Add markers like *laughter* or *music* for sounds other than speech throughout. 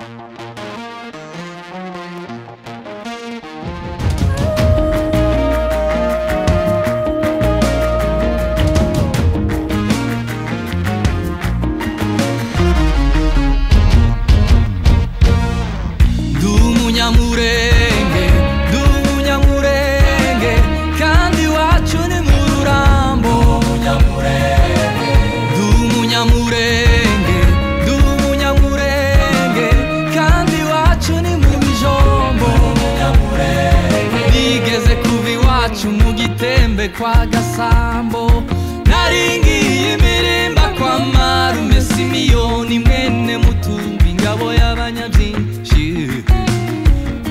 ndi kwa gasambo naringiye imirimba kwa marume simiyoni mwene mutumba ingabo y'abanyabyinshi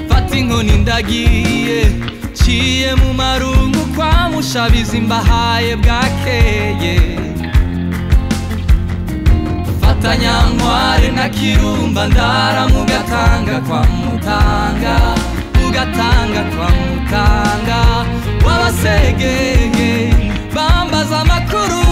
fata inkoni ndagiye ciye mu marungu kwa mushabizi mbahaye bwakeye. Fata nyankware na kirumba ndara mugatanga kwa mutanga mugatanga kwa mutanga. Wabasegeye bambaza amakuru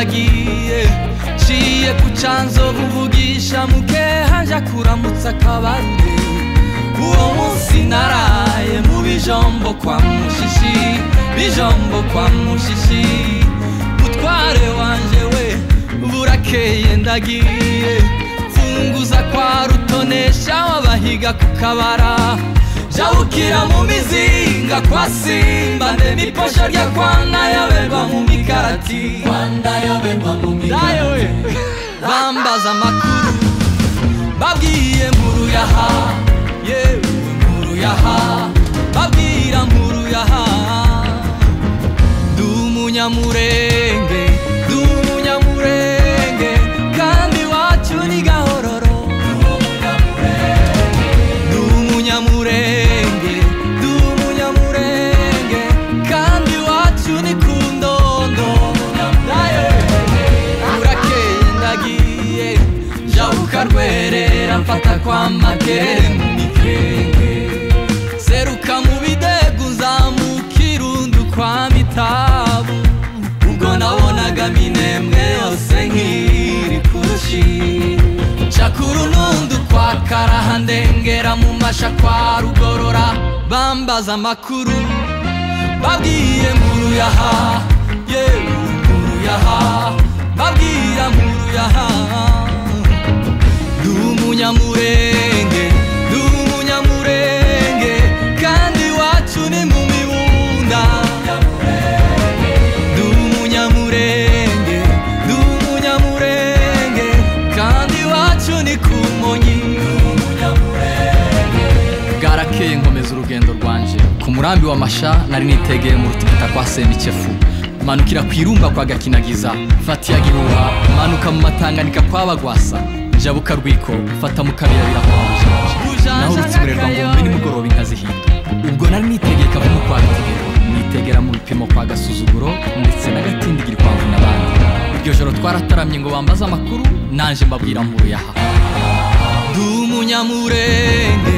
burakeye ndagiye ciye ku canzovu mvugisha mukeha nja kuramutsa akabarure uwo munsi naraye mu bijombo kwa mushishi bijombo kwa mushishi. Mutware wanje we burakeye ndagiye. Funguza kwa rutonesha wabahiga ku kabara. Jabukira mu mizinga kwa simba ndemiposha rya kwana yaberwa mu mikarati Rwanda yoberwa mu Dayo *laughs* we bambaza amakuru babwiye nkuru yaha yewe nkuru yaha babwira nkuru yaha ndi nundu kwa karaha ndengera mu masha kwa rugorora. Bambaza amakuru babwiye nkuru yaha. Yewe nkuru yaha. Babwira nkuru yaha. Murambi w'amasha nari nitegeye mu rutuguta kwa semikefu manukira ku irumba kwa gakinagiza. Fata iya gihuha manuka mu matanganika kwa bagwasa. Jabuka rwiko fata mu kabira birakonje naho urutsiburerwa ngo mbe nimugoroba inka zihinda ubwo nari nitegeye kavumu kwa bitegero nitegera mu bipimo kwa gasuzuguro ndetse n'agatindigiri kwa mvuna abandi iryo joro twarataramye ngo bambaze amakuru nanje mbabwira nkuru yaha. Ndi umunyamurenge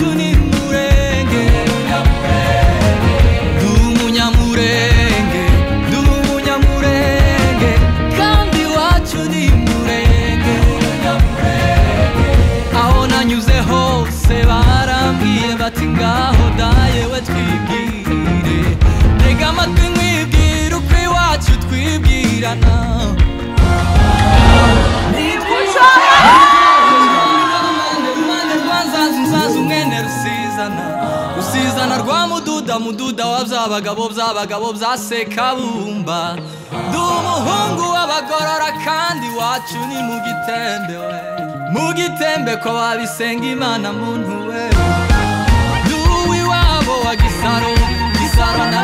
ndi rusizana rusizana rwa mududa mududa wa byabagabo byabagabo bya sekabumba ndi umuhungu w'abagorora kandi iwacu ni mu gitembe we. Mu gitembe ko babisenga imana muntu we. Ndi uw'iwabo wa gisaro gisaro na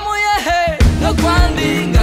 mulher, no quando